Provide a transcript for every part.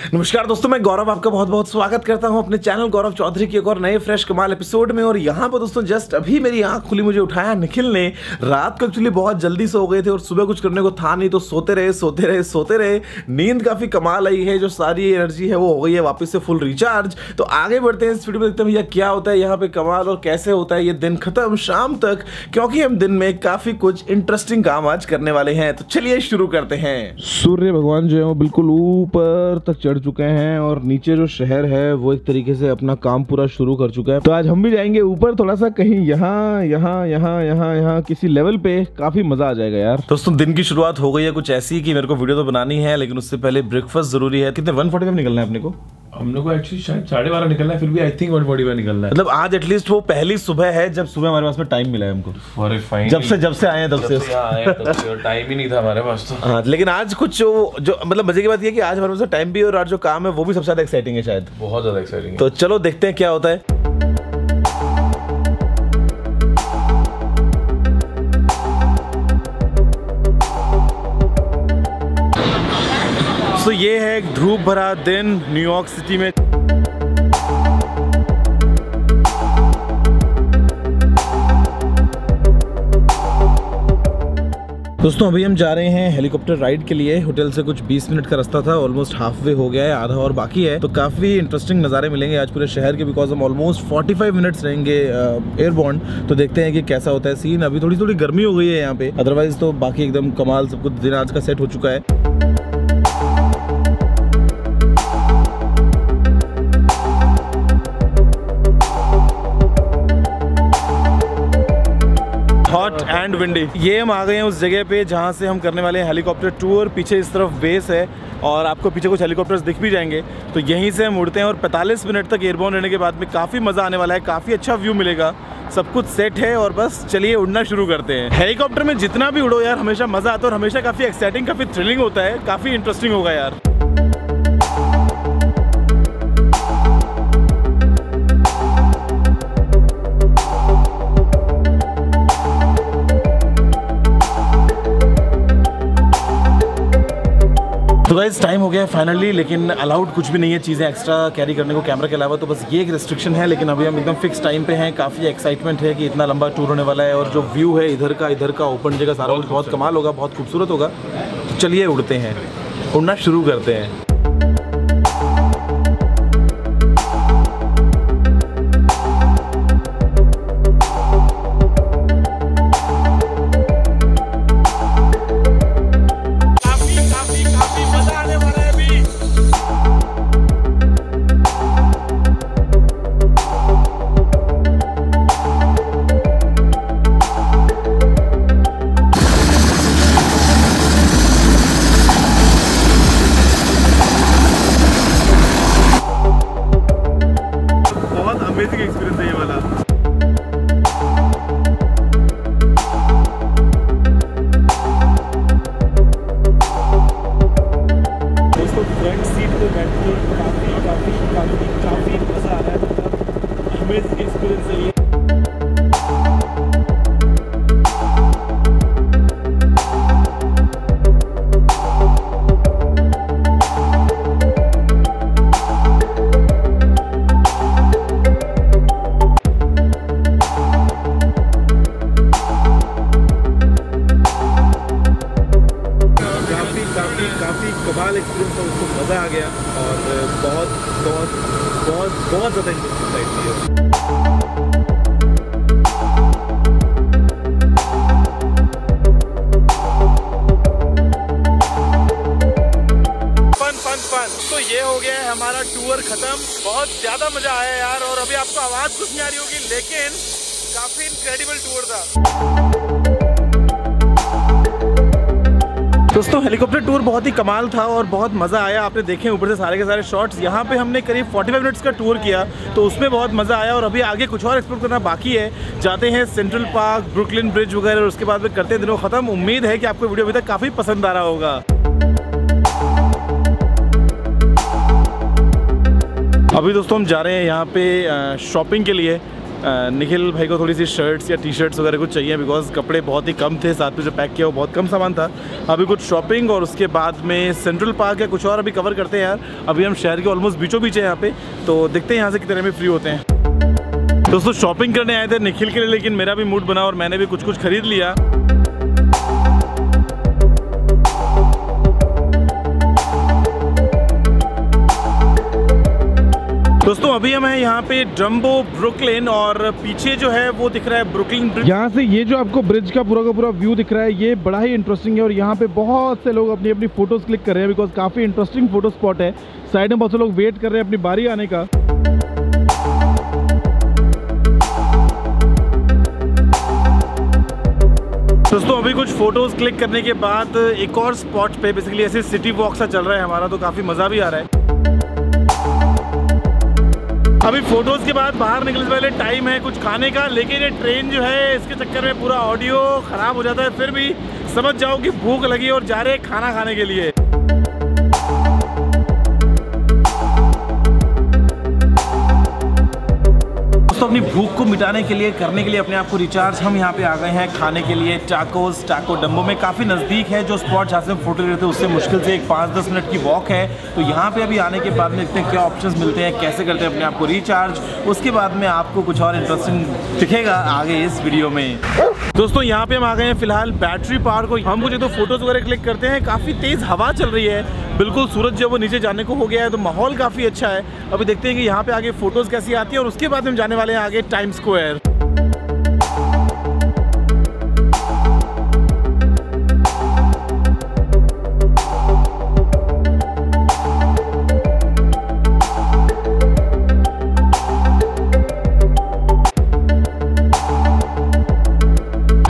नमस्कार दोस्तों, मैं गौरव आपका बहुत बहुत स्वागत करता हूँ अपने चैनल गौरव चौधरी के एक और नए फ्रेश कमाल एपिसोड में। और यहाँ पर दोस्तों, जस्ट अभी मेरी आँख खुली, मुझे उठाया निखिल ने। रात को एक्चुअली बहुत जल्दी सो गए थे और सुबह कुछ करने को था नहीं तो सोते रहे सोते रहे सोते रहे। नींद काफ़ी कमाल आई है, जो सारी एनर्जी है वो हो गई है, वापस से फुल रिचार्ज तो आगे बढ़ते हैं इस वीडियो में, देखते हैं भैया क्या होता है, यहाँ पे कमाल और कैसे होता है ये दिन खत्म शाम तक, क्योंकि हम दिन में काफ़ी कुछ इंटरेस्टिंग काम आज करने वाले हैं। तो चलिए शुरू करते हैं। सूर्य भगवान जो है वो बिल्कुल ऊपर तक चढ़ चुके हैं और नीचे जो शहर है, वो एक तरीके से अपना काम पूरा शुरू कर चुका है। तो आज हम भी जाएँगे ऊपर थोड़ा सा कहीं यहाँ यहाँ यहाँ यहाँ यहाँ किसी लेवल पे। काफ़ी मज़ा आ जाएगा यार। दोस्तों, दिन की शुरुआत हो गई है कुछ ऐसी की मेरे को वीडियो तो बनानी है, लेकिन उससे पहले ब्रेकफास्ट ज़रूरी है। कितने वन निकलना है अपने को? हम लोग को एक्चुअली शायद साढ़े बारह निकलना है फिर भी आई थिंक वन फोर्टी निकलना है। मतलब आज एटलीस्ट वो पहली सुबह है जब सुबह हमारे पास में टाइम मिला है हमको। फॉर फाइन जब से जब से आए हैं तब से। टाइम ही नहीं था हमारे पास तो। हाँ लेकिन आज कुछ जो जो मतलब मज़े की बात यह की कि आज हमारे पास टाइम भी और आज जो काम है वो भी सबसे ज़्यादा एक्साइटिंग है शायद। बहुत ज़्यादा एक्साइटिंग तो चलो देखते हैं क्या होता है। तो ये है एक धूप भरा दिन न्यूयॉर्क सिटी में। दोस्तों, अभी हम जा रहे हैं हेलीकॉप्टर राइड के लिए। होटल से कुछ 20 मिनट का रास्ता था ऑलमोस्ट हाफ़ वे हो गया है, आधा और बाकी है। तो काफ़ी इंटरेस्टिंग नज़ारे मिलेंगे आज पूरे शहर के बिकॉज़ हम ऑलमोस्ट 45 मिनट्स रहेंगे एयरबॉन्ड तो देखते हैं कि कैसा होता है सीन अभी थोड़ी थोड़ी गर्मी हो गई है यहाँ पे। अदरवाइज़ तो बाकी एकदम कमाल, सब कुछ दिन आज का सेट हो चुका है। And windy. ये हम आ गए हैं उस जगह पे जहाँ से हम करने वाले हैं हेलीकॉप्टर टूर। पीछे इस तरफ़ बेस है और आपको पीछे कुछ हेलीकॉप्टर्स दिख भी जाएँगे। तो यहीं से हम उड़ते हैं और 45 मिनट तक एयरबोन रहने के बाद में काफ़ी मज़ा आने वाला है, काफ़ी अच्छा व्यू मिलेगा। सब कुछ सेट है और बस चलिए उड़ना शुरू करते हैं। हेलीकॉप्टर में जितना भी उड़ो यार, हमेशा मज़ा आता है और हमेशा काफ़ी एक्साइटिंग काफ़ी थ्रिलिंग होता है। काफ़ी इंटरेस्टिंग होगा यार। तो गाइज़ टाइम हो गया है फाइनली लेकिन अलाउड कुछ भी नहीं है चीज़ें एक्स्ट्रा कैरी करने को कैमरा के अलावा तो बस ये एक रिस्ट्रिक्शन है लेकिन अभी हम एकदम फिक्स टाइम पे हैं काफ़ी एक्साइटमेंट है कि इतना लंबा टूर होने वाला है और जो व्यू है इधर का इधर का ओपन जगह सारा कुछ बहुत कमाल होगा बहुत खूबसूरत होगा। तो चलिए उड़ते हैं उड़ना शुरू करते हैं। काफ़ी काफ़ी कमाल एक्सपीरियंस था, उसको मज़ा आ गया और बहुत बहुत बहुत बहुत ज़्यादा इंटरेस्टिंग फन तो ये हो गया हमारा टूर खत्म। बहुत ज़्यादा मज़ा आया यार, और अभी आपको आवाज़ कुछ नहीं आ रही होगी, लेकिन काफ़ी इनक्रेडिबल टूर था। दोस्तों हेलीकॉप्टर टूर बहुत ही कमाल था और बहुत मज़ा आया। आपने देखे ऊपर से सारे के सारे शॉट्स यहाँ पे हमने करीब 45 मिनट्स का टूर किया तो उसमें बहुत मज़ा आया और अभी आगे कुछ और एक्सप्लोर करना बाकी है। जाते हैं सेंट्रल पार्क ब्रुकलिन ब्रिज वगैरह उसके बाद में करते दिनों ख़त्म। उम्मीद है कि आपको वीडियो अभी तक काफ़ी पसंद आ रहा होगा। अभी दोस्तों, हम जा रहे हैं यहाँ पे शॉपिंग के लिए। निखिल भाई को थोड़ी सी शर्ट्स या टी शर्ट्स वगैरह कुछ चाहिए बिकॉज़ कपड़े बहुत ही कम थे, साथ में जो पैक किया वो बहुत कम सामान था। अभी कुछ शॉपिंग और उसके बाद में सेंट्रल पार्क या कुछ और अभी कवर करते हैं यार। अभी हम शहर के ऑलमोस्ट बीचों बीच है यहाँ पे तो देखते हैं यहाँ से कितने में फ्री होते हैं। दोस्तों शॉपिंग करने आए थे निखिल के लिए, लेकिन मेरा भी मूड बना और मैंने भी कुछ कुछ खरीद लिया। दोस्तों अभी हम हैं यहाँ पे ड्रम्बो ब्रुकलिन और पीछे जो है वो दिख रहा है ब्रुकलिन ब्रिज यहाँ से ये जो आपको ब्रिज का पूरा का पूरा व्यू दिख रहा है ये बड़ा ही इंटरेस्टिंग है और यहाँ पे बहुत से लोग अपनी अपनी फ़ोटोज़ क्लिक कर रहे हैं बिकॉज़ काफ़ी इंटरेस्टिंग फ़ोटो स्पॉट है। साइड में बहुत से लोग वेट कर रहे हैं अपनी बारी आने का। दोस्तों अभी कुछ फ़ोटोज़ क्लिक करने के बाद एक और स्पॉट पे बेसिकली ऐसे सिटी वॉक सा चल रहा है हमारा तो काफ़ी मज़ा भी आ रहा है। अभी फ़ोटोज़ के बाद बाहर निकलने से पहले टाइम है कुछ खाने का, लेकिन ये ट्रेन जो है, इसके चक्कर में पूरा ऑडियो खराब हो जाता है, फिर भी समझ जाओ कि भूख लगी और जा रहे खाना खाने के लिए। अपनी भूख को मिटाने के लिए, करने के लिए अपने आप को रिचार्ज हम यहाँ पे आ गए हैं खाने के लिए। टाकोस टाको डम्बो में काफ़ी नज़दीक है जो स्पॉट जहाँ से हम फ़ोटो लेते हैं उससे मुश्किल से एक पाँच दस मिनट की वॉक है। तो यहाँ पे अभी आने के बाद में देखते हैं क्या ऑप्शंस मिलते हैं, कैसे करते हैं अपने आप को रिचार्ज उसके बाद में आपको कुछ और इंटरेस्टिंग दिखेगा आगे इस वीडियो में। दोस्तों, यहाँ पे हम आ गए हैं फ़िलहाल बैटरी पार्क हम मुझे तो फ़ोटोज़ वगैरह क्लिक करते हैं। काफ़ी तेज़ हवा चल रही है। बिल्कुल सूरज जब वो नीचे जाने को हो गया है तो माहौल काफ़ी अच्छा है। अभी देखते हैं कि यहाँ पे आगे फ़ोटोज़ कैसी आती है और उसके बाद हम जाने वाले हैं आगे टाइम स्क्वायर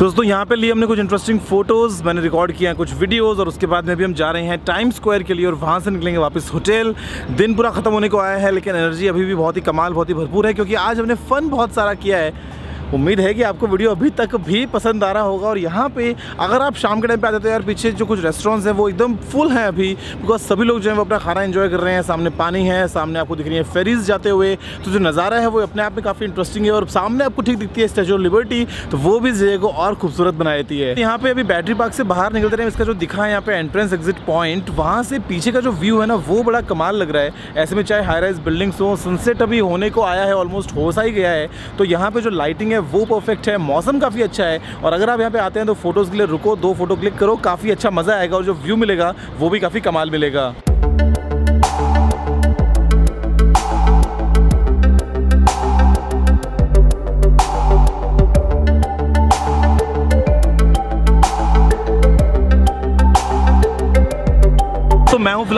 दोस्तों, यहाँ पे लिए हमने कुछ इंटरेस्टिंग फ़ोटोज़ मैंने रिकॉर्ड किया कुछ वीडियोज़ और उसके बाद में भी हम जा रहे हैं टाइम स्क्वायर के लिए और वहाँ से निकलेंगे वापस होटल दिन पूरा ख़त्म होने को आया है, लेकिन एनर्जी अभी भी बहुत ही कमाल, बहुत ही भरपूर है, क्योंकि आज हमने फ़न बहुत सारा किया है। उम्मीद है कि आपको वीडियो अभी तक भी पसंद आ रहा होगा। और यहाँ पे अगर आप शाम के टाइम पे आते हो तो यार, पीछे जो कुछ रेस्टोरेंट्स हैं, वो एकदम फुल हैं अभी बिकॉज़ सभी लोग जो है वो अपना खाना एंजॉय कर रहे हैं। सामने पानी है, सामने आपको दिख रही है फेरीज जाते हुए। तो जो नज़ारा है, वो अपने आप में काफ़ी इंटरेस्टिंग है और सामने आपको ठीक दिखती है स्टैचू ऑफ़ लिबर्टी तो वो भी जगह को और खूबसूरत बना देती है। यहाँ पे अभी बैटरी पार्क से बाहर निकलते रहे इसका जो दिखा है, यहाँ पे एंट्रेंस एग्जिट पॉइंट वहाँ से पीछे का जो व्यू है ना, वो बड़ा कमाल लग रहा है। ऐसे में चाहे हाई राइज बिल्डिंग्स हो सनसेट अभी होने को आया है ऑलमोस्ट हो ही गया है। तो यहाँ पे जो लाइटिंग है वो परफेक्ट है। मौसम काफ़ी अच्छा है। और अगर आप यहाँ पे आते हैं तो फ़ोटोज़ के लिए रुको, दो फ़ोटो क्लिक करो, काफ़ी अच्छा मज़ा आएगा और जो व्यू मिलेगा, वो भी काफ़ी कमाल मिलेगा।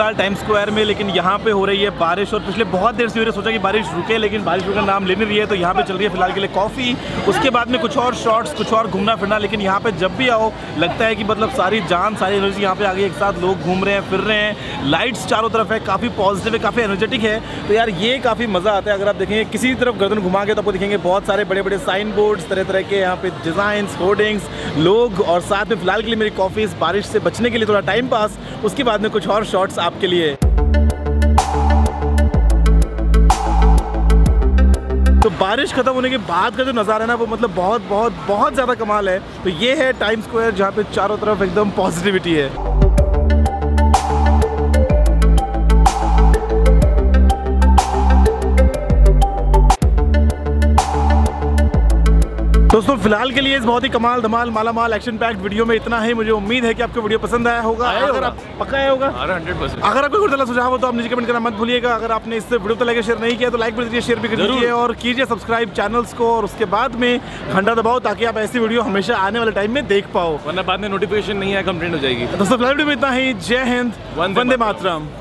फ़िलहाल टाइम स्क्वायर में, लेकिन यहाँ पे हो रही है बारिश और पिछले बहुत देर से मैंने सोचा कि बारिश रुके, लेकिन बारिश रुका नाम ले नहीं रही है तो यहाँ पे चल रही है फ़िलहाल के लिए कॉफ़ी। उसके बाद में कुछ और शॉर्ट्स कुछ और घूमना फिरना, लेकिन यहाँ पे जब भी आओ, लगता है कि मतलब सारी जान, सारी एनर्जी यहाँ पे आ गई एक साथ लोग घूम रहे हैं, फिर रहे हैं। लाइट्स चारों तरफ़ है, काफ़ी पॉजिटिव है, काफ़ी एनर्जेटिक है। तो यार ये काफ़ी मज़ा आता है, अगर आप देखेंगे, किसी तरफ़ गर्दन घुमा के तो आपको दिखेंगे बहुत सारे बड़े बड़े साइन बोर्ड्स तरह तरह के यहाँ पे डिज़ाइन होर्डिंग्स लोग, और साथ में फ़िलहाल के लिए मेरी कॉफ़ी बारिश से बचने के लिए थोड़ा टाइम पास उसके बाद में कुछ और शॉर्ट्स आपके लिए। तो बारिश खत्म होने के बाद का जो नज़ारा है ना, वो मतलब बहुत बहुत बहुत ज़्यादा कमाल है। तो ये है टाइम स्क्वायर, जहाँ पे चारों तरफ़ एकदम पॉजिटिविटी है। दोस्तों फ़िलहाल के लिए इस बहुत ही कमाल धमाल माला माल एक्शन पैक्ड वीडियो में इतना ही। मुझे उम्मीद है कि आपको वीडियो पसंद आया होगा। आया अगर होगा। आप पक्का आया होगा? अगर आपको गुरुतला सुझाव हो तो आप नीचे कमेंट करना मत भूलिएगा। अगर आपने इससे वीडियो तो लाइक शेयर नहीं किया तो लाइक भी दीजिए शेयर भी कर दीजिए और कीजिए सब्सक्राइब चैनल्स को और उसके बाद में घंटा दबाओ ताकि आप ऐसी वीडियो हमेशा आने वाले टाइम में देख पाओ। वरना बाद में नोटिफिकेशन नहीं आया कंप्लेंट हो जाएगी। दोस्तों फ़िलहाल में इतना ही। जय हिंद। वंदे मातरम।